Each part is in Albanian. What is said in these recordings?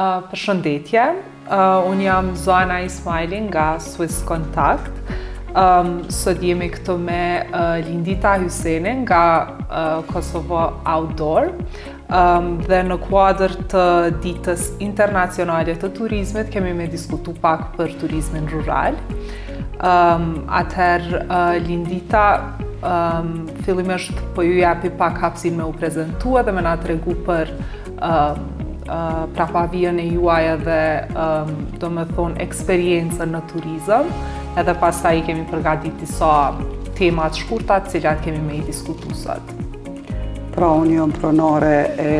Përshëndetje, unë jam Zana Ismaili nga Swisscontact. Sot jemi këtu me Lindita Hyseni nga Kosovo Outdoor. dhe në kuadër të ditës internacionale të turizmit, kemi me diskutu pak për turizmin rural. Atëherë, Lindita, fillimisht po ju japi pak hapsinë me u prezentu edhe me na tregu për prapavijën e juaj edhe domethënë eksperiencën në turizëm, edhe pastaj kemi përgatit disa tema të shkurta të cilat kemi me i diskutu sot. Pra unë jam pronare e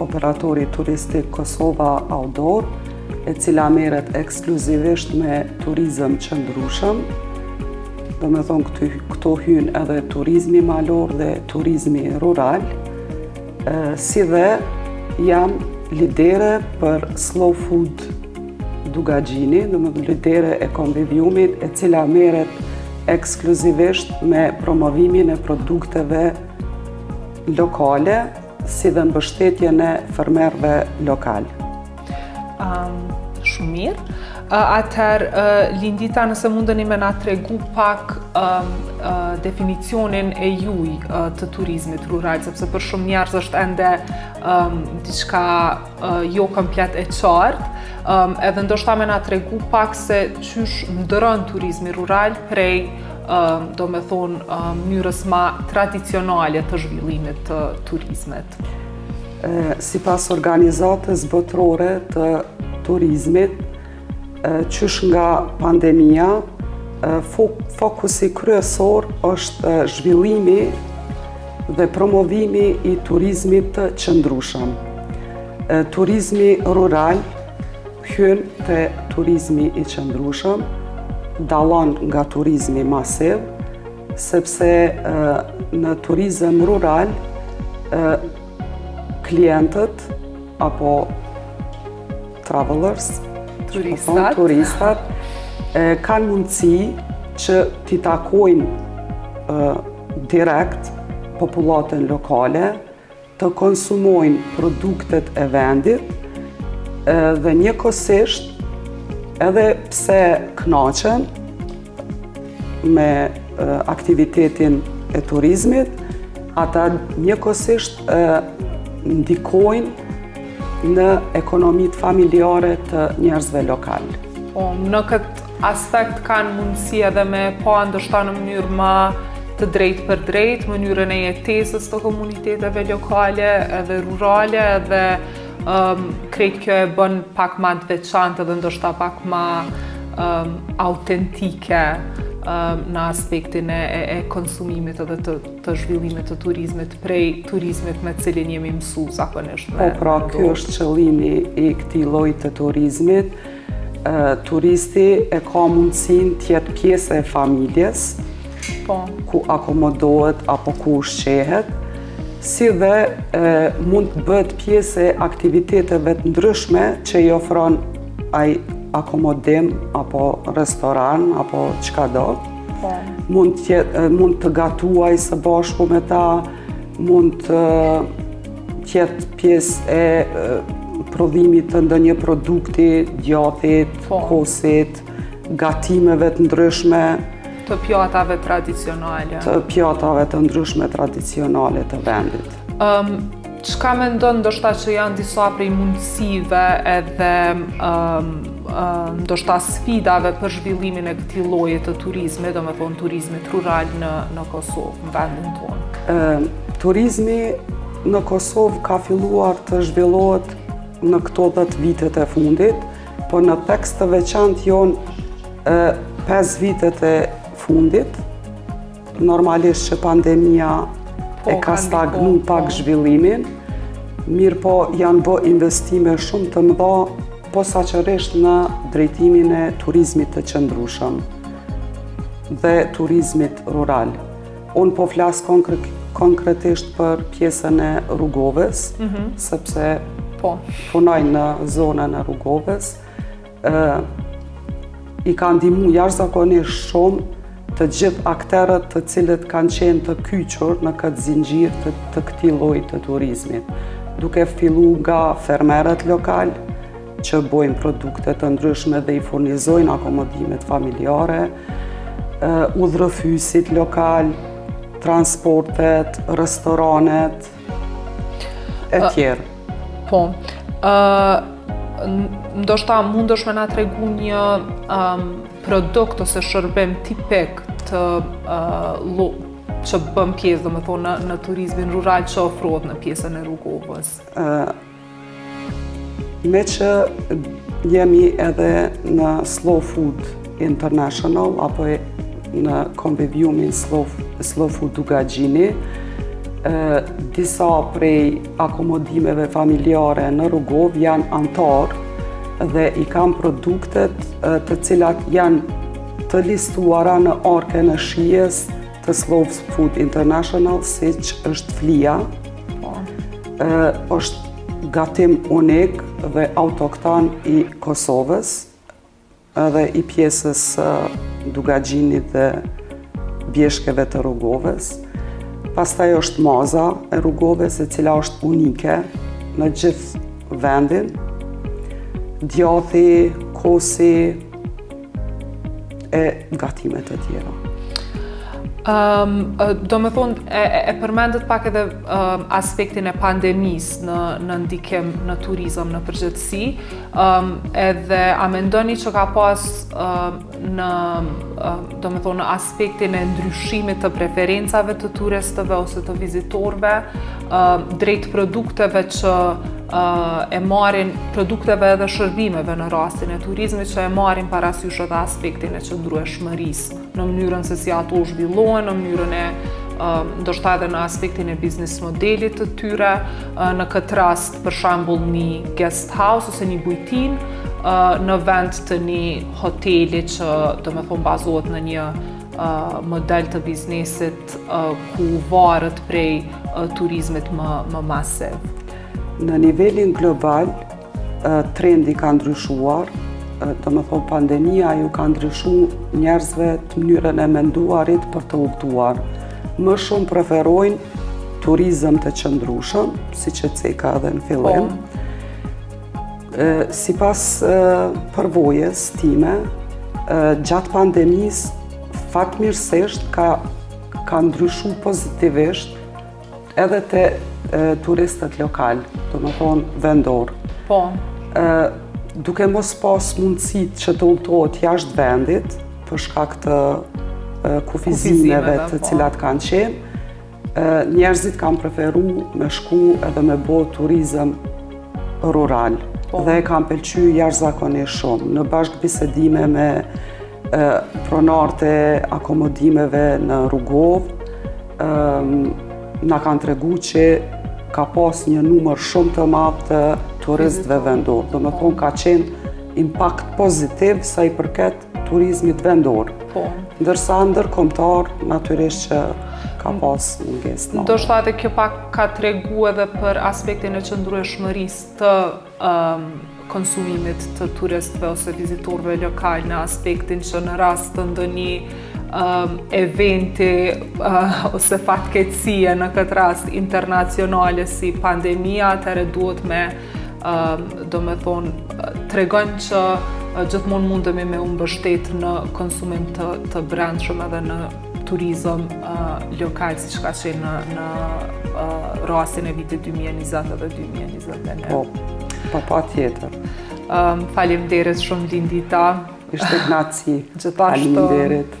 operatorit turistik Kosova Outdoor, e cila merret ekskluzivisht me turizëm të qëndrushëm, domethënë këtu hyn edhe turizmi malor dhe turizmi rural, si dhe jam lidere për Slow Food Dugagjini, domethënë lidere e konviviumit e cila merret ekskluzivisht me promovimin e produkteve lokale si dhe mbështetjen e fermerëve lokalë. Um, shumë mirë. Uh, Atëherë, uh, Lindita, nëse mundeni me na tregu pak um, uh, definicionin e juj uh, të turizmit rural, sepse për shumë njerëz është ende um, diçka jo komplet e qartë, um, edhe ndoshta me na tregu pak se qysh ndërron turizmi rural prej um, domethënë um, mënyrës ma tradicionale të zhvillimit të turizmit. Sipas organizatës botërore të turizmit, Qysh nga pandemia, fokusi kryesor është zhvillimi dhe promovimi i turizmit të qëndrushëm. Turizmi rural hyn te turizmi i qëndrushëm, dallon nga turizmi masiv, sepse në turizëm rural klientët apo travelers, turistat kanë mundësi që t'i takojnë direkt popullatën lokale, të konsumojnë produktet e vendit dhe njëkohësisht edhe pse knaqen, me aktivitetin e turizmit, ata njëkohësisht ndikojnë në ekonomitë familjare të njerëzve lokalë. Po, në këtë aspekt kanë mundësi edhe me pa ndoshta në mënyrë ma të drejtpërdrejtë, mënyrën e jetesës të komuniteteve lokale edhe rurale edhe Um, krejt kjo e bën pak ma të veçantë edhe ndoshta pak ma um, autentike um, në aspektin e, e, e konsumimit edhe të, të zhvillimit të turizmit prej turizmit me cilin jemi mësu zakonisht me. Po pra, kjo është qëllimi i këtij lloji të turizmit, Turisti e ka mundësinë të jetë pjesë e familjes, po. ku akomodohet apo ku ushqehet, si dhe mund të bëhet pjesë e aktiviteteve të ndryshme që i ofron ai akomodim apo restoran apo çkado. Po. Mund të mund të gatuajë së bashku me ta, mund të jetë pjesë e prodhimit të ndonjë produkti, djathit, po. kosit, gatimeve të ndryshme. Të pjatave tradicionale. Të pjatave të ndryshme tradicionale të vendit. Çka mendon ndoshta që janë disa prej mundësive edhe ndoshta sfidave për zhvillimin e këtij llojit të turizmit, domethonë turizmit rural në Kosovë, në vendin tonë? Turizmi në Kosovë ka filluar të zhvillohet në këto 10 vitet e fundit, por në theks të veçantë jonë 5 vitet e fundit, normalisht që pandemia po, e ka stagnu po, pak po. zhvillimin, mirëpo janë bë investime shumë të mëdha, posaçërisht në drejtimin e turizmit të qëndrueshëm dhe turizmit rural. Unë po flas konkretisht për pjesën e Rugovës, mhm. sepse po. punoj në zonën e Rugovës. I ka ndihmu jashtëzakonisht shumë të gjithë akterët të cilët kanë qenë të kyçur në këtë zinxhir të, të këtij lloji të turizmit, duke fillu nga fermerët lokalë, që bojnë produkte të ndryshme dhe i furnizojnë akomodimet familjare, udhërrëfysit lokalë, transportet, restoranet, e tjera. Po, ndoshta mundesh me na tregu një produkt ose shërbim tipik të që bën pjesë, domethonë, në turizmin rural që ofrohet në pjesën e Rugovës? Meqë jemi edhe në Slow Food International, apo në konviviumin Slow Food Dugagjini, disa prej akomodimeve familjare në Rugovë janë anëtarë dhe i kanë produktet të cilat janë të listuara në Arkën e Shijes të Slow Food International, siç është flia, po. është gatim unik dhe autokton i Kosovës dhe i pjesës së Dugagjinit dhe bjeshkeve të Rugovës. Pastaj është maza e Rugovës e cila është unike në gjithë vendin. Djathi, kosi, e gatime të tjera. Um, domethënë, e, e përmendët pak edhe um, aspektin e pandemisë në, në ndikim në turizëm në përgjithësi, um, edhe a mendoni që ka pas um, në, um, domethënë, në aspektin e ndryshimit të preferencave të turistëve ose të vizitorve drejt produkteve që e marrin produkteve edhe shërbimeve në rastin e turizmit që e marrin parasysh edhe aspektin e qëndrueshmërisë në mënyrën se si ato zhvillohen, në mënyrën e ndoshta edhe në aspektin e biznes modelit të tyre, në këtë rast për shembull një guest house ose një bujtinë në vend të një hoteli që domethënë bazohet në një model të biznesit ku varet prej turizmit më, më masiv. Në nivelin global, trendi ka ndryshuar, domethënë pandemia ju ka ndryshu njerëzve mënyrën e të menduarit për të udhëtuar. Më shumë preferojnë turizëm të qëndrueshëm, siç e ceka edhe në fillim, po. Sipas përvojës sime, gjatë pandemisë, fatmirësisht ka, ka ndryshu pozitivisht edhe te turistët lokalë, domethënë vendorë. Po. Duke mos pas mundësitë që të udhëtohet jashtë vendit, për shkak të kufizimeve të po. cilat kanë qenë, Njerëzit kanë preferu me shku edhe me bo turizëm rural po. dhe e kanë pëlqy jashtëzakonisht shumë. Në bashkëbisedime me pronarët e akomodimeve në Rugovë, na kanë tregu që ka pas një numër shumë të madh të turistëve mhm. vendorë. Domethënë ka qenë impakt pozitiv sa i përket turizmit vendor. Po. Ndërsa ndërkombëtar natyrisht që ka mm. pas mungesë të madhe. Ndoshta kjo pak ka tregu edhe për aspektin e qëndrueshmërisë të um, konsumimit të turistëve ose vizitorëve lokalë në aspektin që në rast të ndonjë um, eventi uh, ose fatkeqësie në këtë rast internacionale si pandemia, atëherë duhet me domethënë, tregojmë që gjithmonë mundemi me u mbështet në konsumim të, të brendshëm edhe në turizëm lokal, siç ka qenë në, në uh, rastin e vitit 2020 edhe 2021. Po, po, patjetër. Um, faleminderit shumë Lindita. Ishte kënaqësi. Gjithashtu. Faleminderit.